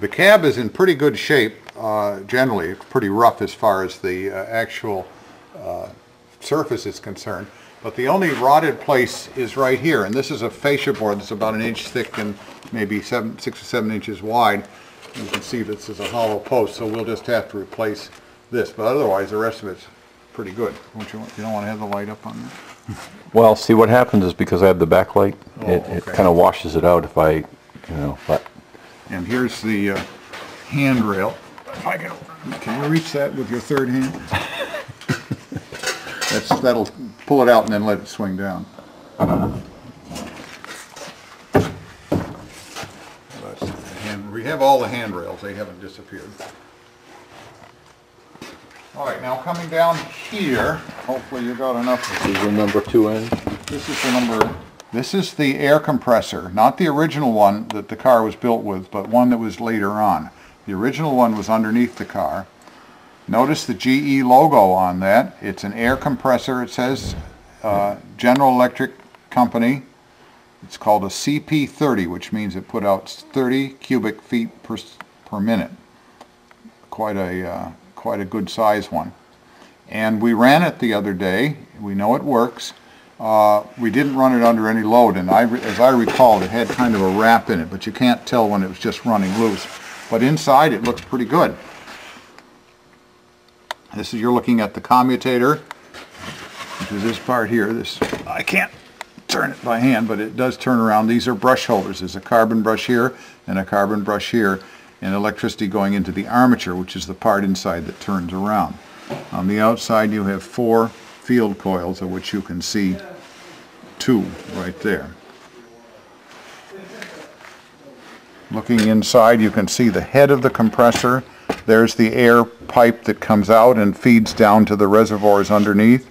The cab is in pretty good shape, uh, generally, It's pretty rough as far as the uh, actual uh, surface is concerned. But the only rotted place is right here, and this is a fascia board that's about an inch thick and maybe seven, six or seven inches wide. You can see this is a hollow post, so we'll just have to replace this, but otherwise, the rest of it's pretty good. Don't you, want- you don't want to have the light up on that? Well, see, what happens is because I have the backlight, it, Oh, it okay. kind of washes it out if I, you know, but, And here's the uh, handrail. If I can, can you reach that with your third hand? That's, that'll pull it out and then let it swing down. That's the hand- We have all the handrails, they haven't disappeared. All right, now coming down here, hopefully you got enough This is the number two end? this is the number, this is the air compressor, not the original one that the car was built with, but one that was later on. The original one was underneath the car. Notice the GE logo on that. It's an air compressor. It says uh, General Electric Company. It's called a CP30, which means it put out 30 cubic feet per, per minute. Quite a, uh, quite a good size one. And we ran it the other day. We know it works. Uh, we didn't run it under any load, and I, as I recall, it had kind of a rap in it, but you can't tell when it was just running loose. But inside, it looks pretty good. This is, you're looking at the commutator, which is this part here, this, I can't turn it by hand, but it does turn around. These are brush holders. There's a carbon brush here and a carbon brush here, and electricity going into the armature, which is the part inside that turns around. On the outside, you have four field coils, of which you can see two right there. Looking inside, you can see the head of the compressor. There's the air pipe that comes out and feeds down to the reservoirs underneath.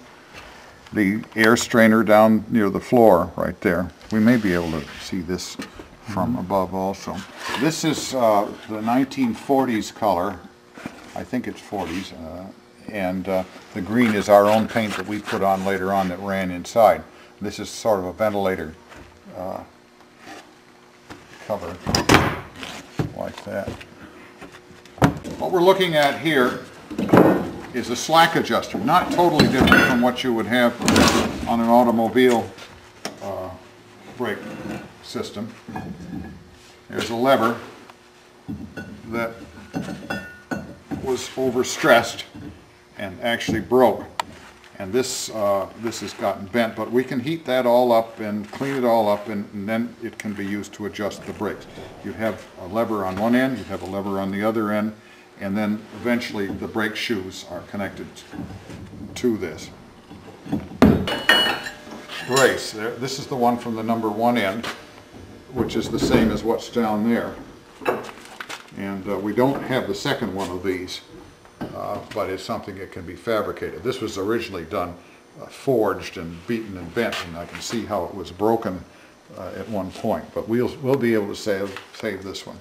The air strainer down near the floor, right there. We may be able to see this from above also. This is uh, the 1940s color. I think it's 40s. uh, And uh, the green is our own paint that we put on later on that ran inside. This is sort of a ventilator uh, cover, like that. What we're looking at here is a slack adjuster, not totally different from what you would have on an automobile uh, brake system. There's a lever that was overstressed and actually broke. And this, uh, this has gotten bent, but we can heat that all up and clean it all up and and then it can be used to adjust the brakes. You have a lever on one end, you have a lever on the other end, and then eventually the brake shoes are connected to this. Brace, this is the one from the number one end, which is the same as what's down there. And uh, we don't have the second one of these, uh, but it's something that can be fabricated. This was originally done uh, forged and beaten and bent, and I can see how it was broken uh, at one point, but we'll, we'll be able to save, save this one.